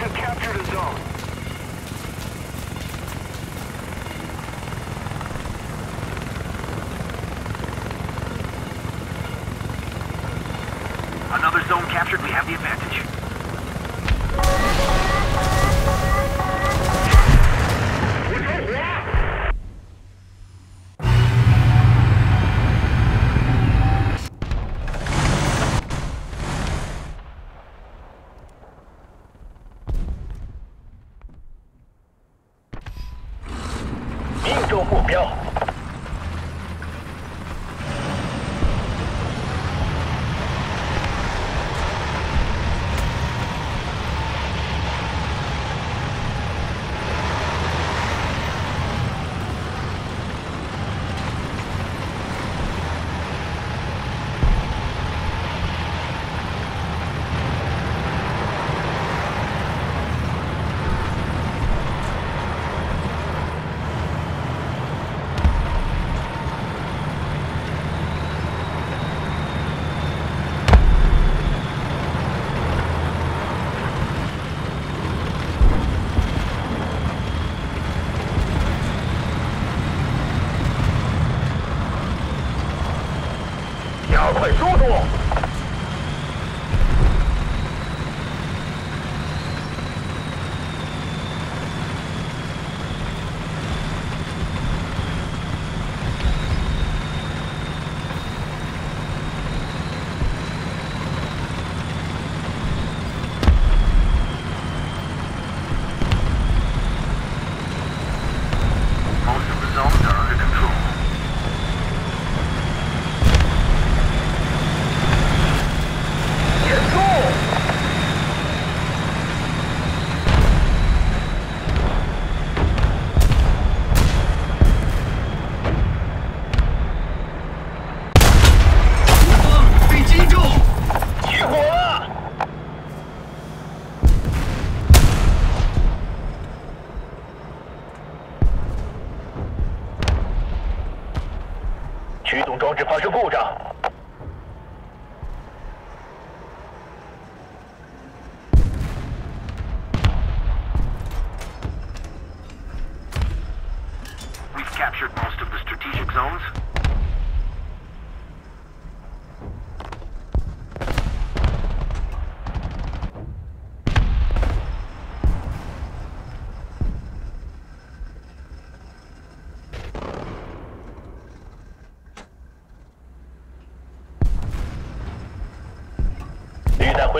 have captured a zone. 故障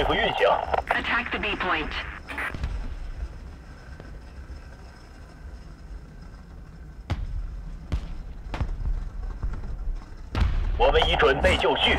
恢复运行 attack the b point 我们已准备就绪